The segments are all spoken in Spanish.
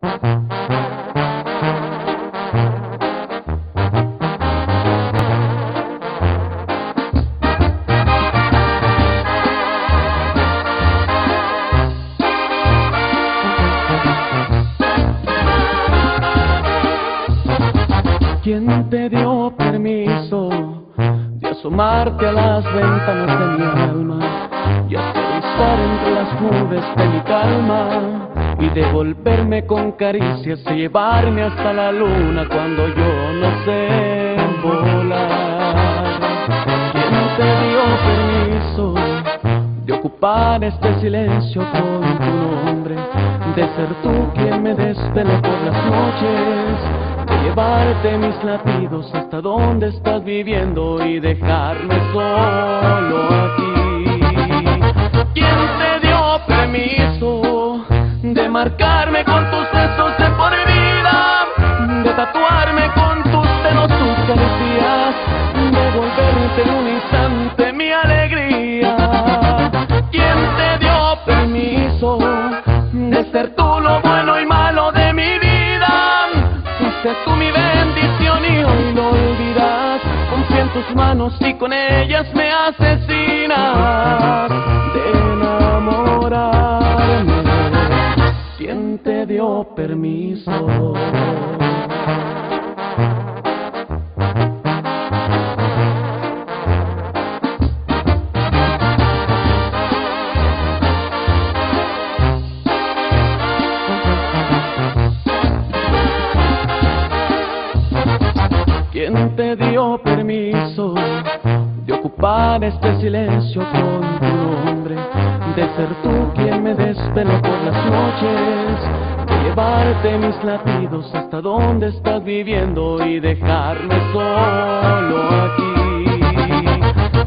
¿Quién te dio permiso de asomarte a las ventanas de mi alma aterrizar entre las nubes de mi calma y devolverme con caricias y llevarme hasta la luna cuando yo no sé volar? ¿Quién te dio permiso de ocupar este silencio con tu nombre, de ser tú quien me desvele por las noches? llevarte mis latidos hasta donde estás viviendo y dejarme solo de marcarme con tus besos de por vida, de tatuarme con tus senos tus caricias, de volverte en un instante mi alegría? ¿Quién te dio permiso de ser tú lo bueno y malo de mi vida? Fuiste tú mi bendición y hoy lo olvidas. Confía en tus manos y con ellas me asesinas. ¿Quién te dio permiso? ¿Quién te dio permiso de ocupar este silencio con tu nombre? De ser tú quien me desvela por las noches, llevarte mis latidos hasta donde estás viviendo y dejarme solo aquí.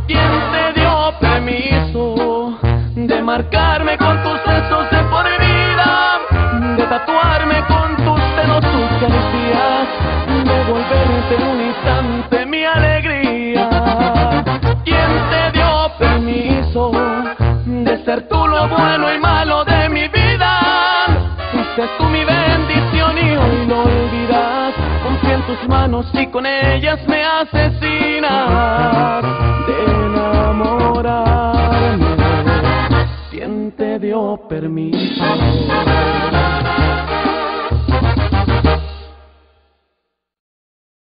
¿Quién te dio permiso de marcarme con tus besos de por vida, de tatuarme con tus senos tus caricias, de volverte en un instante mi alegría? ¿Quién te dio permiso de ser tú lo bueno y malo las manos y con ellas me asesinas de enamorarme. ¿Quién te dio permiso?